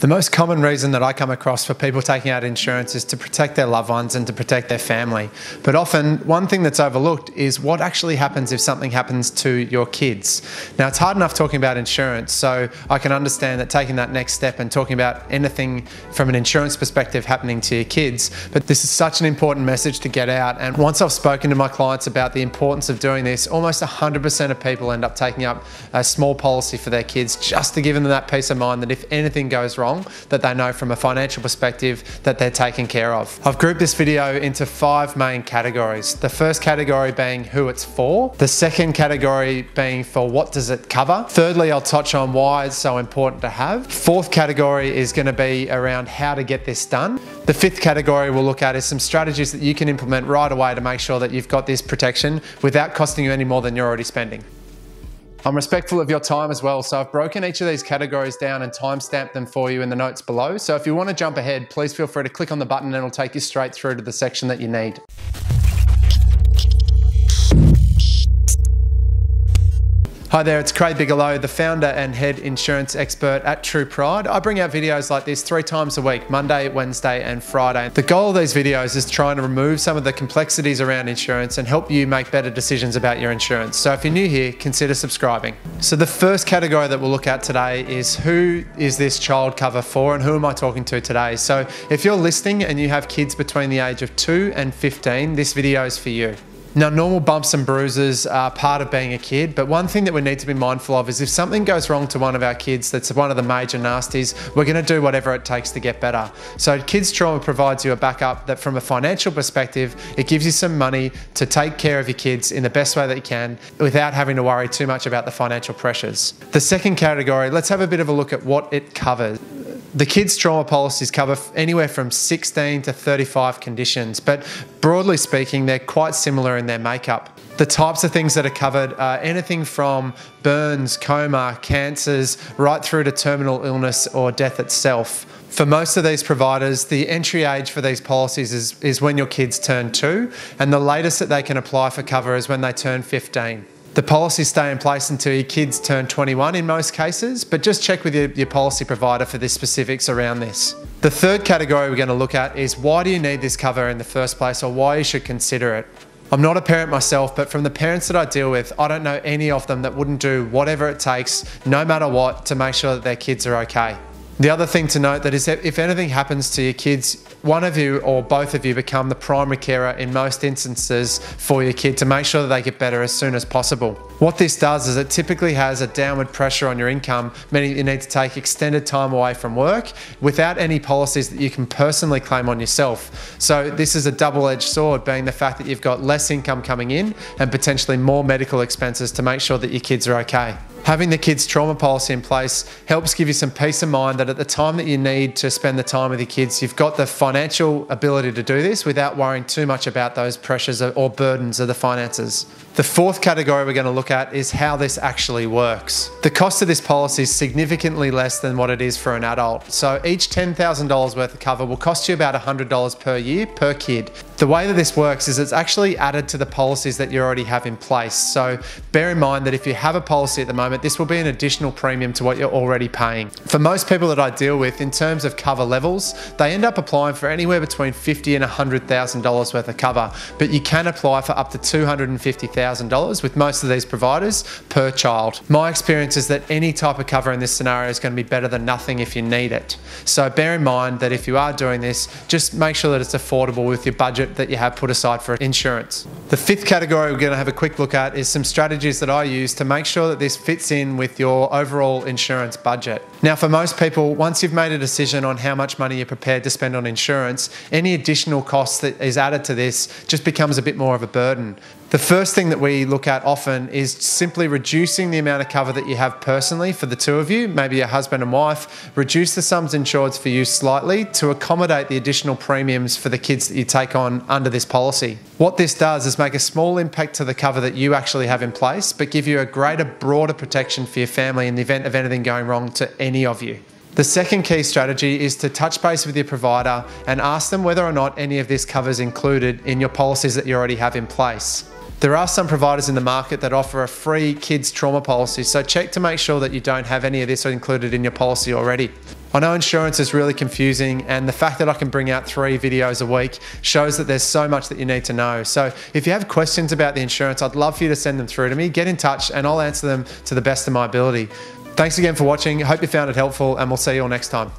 The most common reason that I come across for people taking out insurance is to protect their loved ones and to protect their family. But often, one thing that's overlooked is what actually happens if something happens to your kids. Now, it's hard enough talking about insurance, so I can understand that taking that next step and talking about anything from an insurance perspective happening to your kids. But this is such an important message to get out. And once I've spoken to my clients about the importance of doing this, almost 100% of people end up taking up a small policy for their kids just to give them that peace of mind that if anything goes wrong, that they know from a financial perspective that they're taken care of. I've grouped this video into five main categories. The first category being who it's for, the second category being for what does it cover. Thirdly, I'll touch on why it's so important to have. Fourth category is going to be around how to get this done. The fifth category we'll look at is some strategies that you can implement right away to make sure that you've got this protection without costing you any more than you're already spending. I'm respectful of your time as well, so I've broken each of these categories down and timestamped them for you in the notes below. So if you want to jump ahead, please feel free to click on the button and it'll take you straight through to the section that you need. Hi there, it's Craig Bigelow, the founder and head insurance expert at True Pride. I bring out videos like this three times a week, Monday, Wednesday, and Friday. The goal of these videos is trying to remove some of the complexities around insurance and help you make better decisions about your insurance. So if you're new here, consider subscribing. So the first category that we'll look at today is who is this child cover for and who am I talking to today? So if you're listening and you have kids between the age of 2 and 15, this video is for you. Now, normal bumps and bruises are part of being a kid, but one thing that we need to be mindful of is if something goes wrong to one of our kids that's one of the major nasties, we're going to do whatever it takes to get better. So, Kids Trauma provides you a backup that, from a financial perspective, it gives you some money to take care of your kids in the best way that you can without having to worry too much about the financial pressures. The second category, let's have a bit of a look at what it covers. The kids' trauma policies cover anywhere from 16 to 35 conditions, but broadly speaking, they're quite similar in their makeup. The types of things that are covered are anything from burns, coma, cancers, right through to terminal illness or death itself. For most of these providers, the entry age for these policies is, is when your kids turn two, and the latest that they can apply for cover is when they turn 15. The policies stay in place until your kids turn 21 in most cases, but just check with your, your, policy provider for the specifics around this. The third category we're going to look at is why do you need this cover in the first place or why you should consider it. I'm not a parent myself, but from the parents that I deal with, I don't know any of them that wouldn't do whatever it takes, no matter what, to make sure that their kids are okay. The other thing to note that is that if anything happens to your kids, one of you or both of you become the primary carer in most instances for your kid to make sure that they get better as soon as possible. What this does is it typically has a downward pressure on your income, meaning you need to take extended time away from work without any policies that you can personally claim on yourself. So this is a double-edged sword, being the fact that you've got less income coming in and potentially more medical expenses to make sure that your kids are okay. Having the kids' trauma policy in place helps give you some peace of mind that at the time that you need to spend the time with your kids, you've got the financial ability to do this without worrying too much about those pressures or burdens of the finances. The fourth category we're going to look at is how this actually works. The cost of this policy is significantly less than what it is for an adult. So each $10,000 worth of cover will cost you about $100 per year per kid. The way that this works is it's actually added to the policies that you already have in place. So bear in mind that if you have a policy at the moment, this will be an additional premium to what you're already paying. For most people that I deal with, in terms of cover levels, they end up applying for anywhere between 50 and $100,000 worth of cover, but you can apply for up to $250,000 with most of these providers per child. My experience is that any type of cover in this scenario is going to be better than nothing if you need it. So bear in mind that if you are doing this, just make sure that it's affordable with your budget that you have put aside for insurance. The fifth category we're going to have a quick look at is some strategies that I use to make sure that this fits in with your overall insurance budget. Now, for most people, once you've made a decision on how much money you're prepared to spend on insurance, any additional cost that is added to this just becomes a bit more of a burden. The first thing that we look at often is simply reducing the amount of cover that you have personally for the two of you, maybe your husband and wife. Reduce the sums insured for you slightly to accommodate the additional premiums for the kids that you take on under this policy. What this does is make a small impact to the cover that you actually have in place, but give you a greater, broader protection for your family in the event of anything going wrong to any of you. The second key strategy is to touch base with your provider and ask them whether or not any of this cover is included in your policies that you already have in place. There are some providers in the market that offer a free kids trauma policy, so check to make sure that you don't have any of this included in your policy already. I know insurance is really confusing, and the fact that I can bring out three videos a week shows that there's so much that you need to know. So, if you have questions about the insurance, I'd love for you to send them through to me. Get in touch, and I'll answer them to the best of my ability. Thanks again for watching. Hope you found it helpful, and we'll see you all next time.